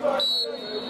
Mercy.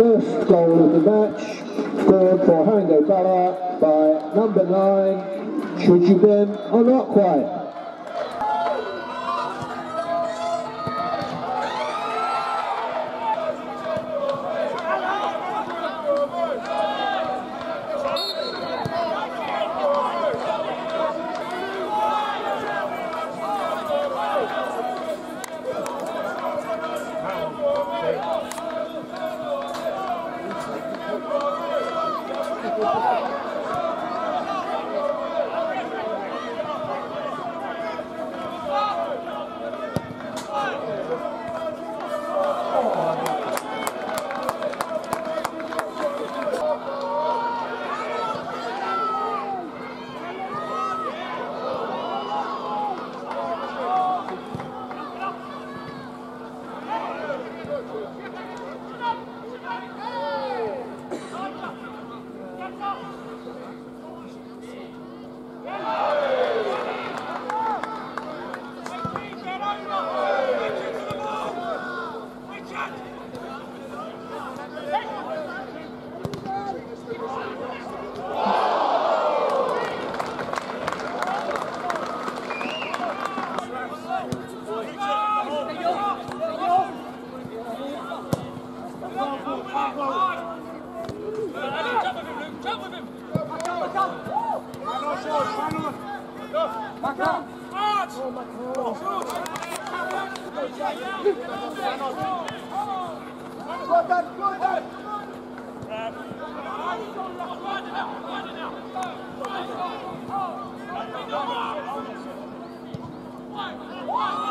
first goal of the match, scored for Hangover by number 9, Should you not, quite. Macron! Oh, Macron! Gordon, Gordon! One, one, one.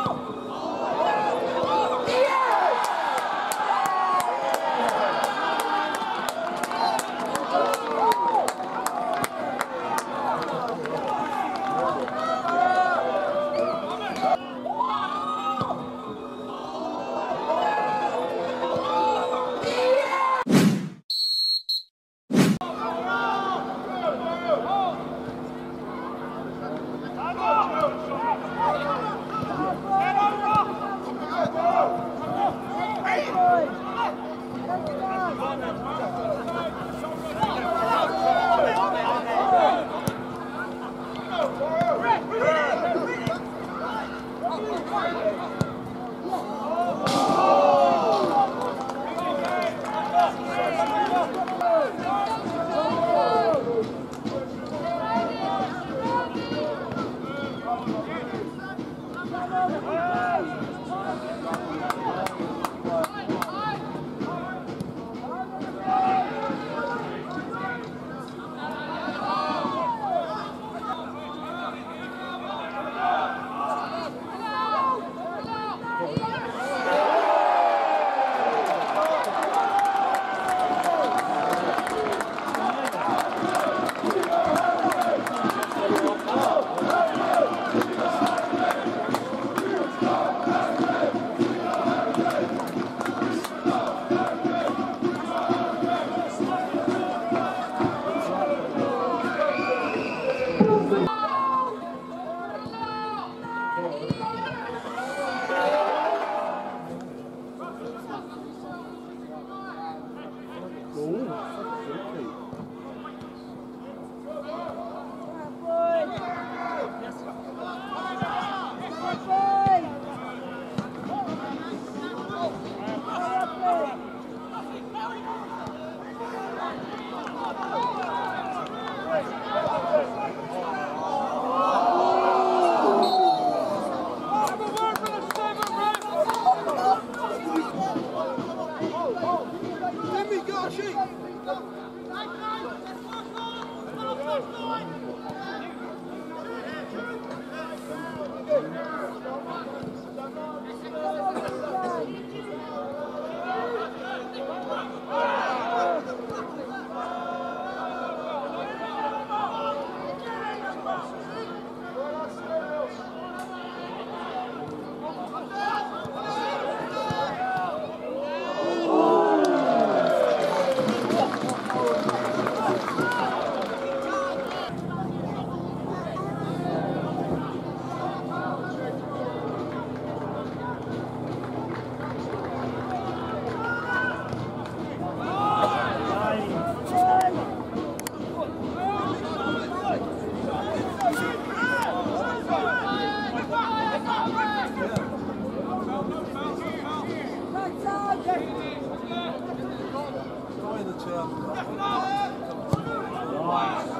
go. Wow.